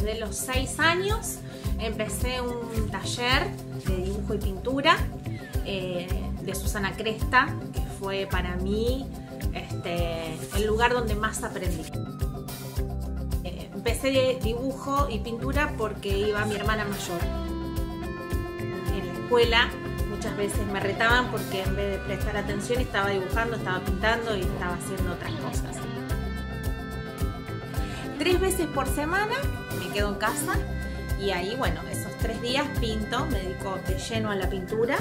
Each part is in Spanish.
desde los 6 años empecé un taller de dibujo y pintura eh, de Susana Cresta, que fue para mí este, el lugar donde más aprendí. Eh, empecé dibujo y pintura porque iba mi hermana mayor. En la escuela muchas veces me retaban porque en vez de prestar atención estaba dibujando, estaba pintando y estaba haciendo otras cosas. Tres veces por semana me quedo en casa y ahí, bueno, esos tres días pinto, me dedico de lleno a la pintura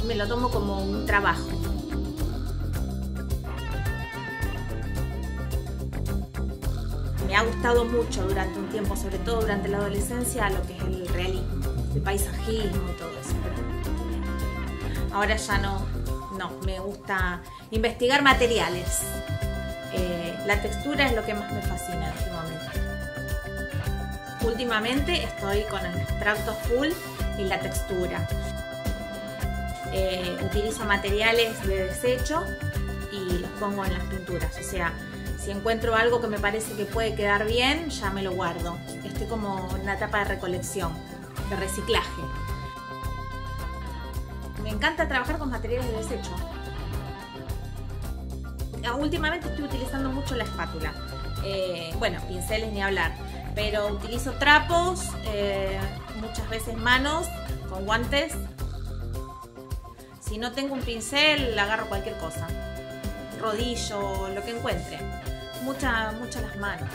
y me lo tomo como un trabajo. Me ha gustado mucho durante un tiempo, sobre todo durante la adolescencia, lo que es el realismo, el paisajismo y todo eso. Ahora ya no, no, me gusta investigar materiales. Eh, la textura es lo que más me fascina en este momento. Últimamente estoy con el abstracto full y la textura. Eh, utilizo materiales de desecho y los pongo en las pinturas. O sea, si encuentro algo que me parece que puede quedar bien, ya me lo guardo. Estoy como en una etapa de recolección, de reciclaje. Me encanta trabajar con materiales de desecho. Ah, últimamente estoy utilizando mucho la espátula. Eh, bueno, pinceles ni hablar. Pero utilizo trapos, eh, muchas veces manos, con guantes. Si no tengo un pincel, agarro cualquier cosa. Rodillo, lo que encuentre. Muchas muchas las manos.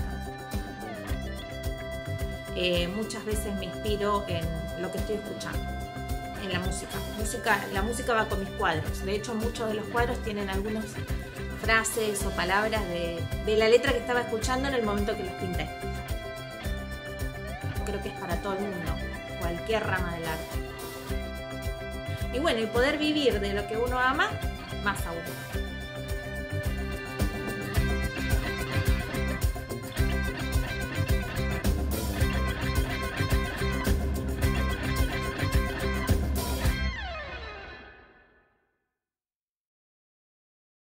Eh, muchas veces me inspiro en lo que estoy escuchando, en la música. música. La música va con mis cuadros. De hecho, muchos de los cuadros tienen algunas frases o palabras de, de la letra que estaba escuchando en el momento que los pinté. Creo que es para todo el mundo, cualquier rama del arte. Y bueno, y poder vivir de lo que uno ama, más aún.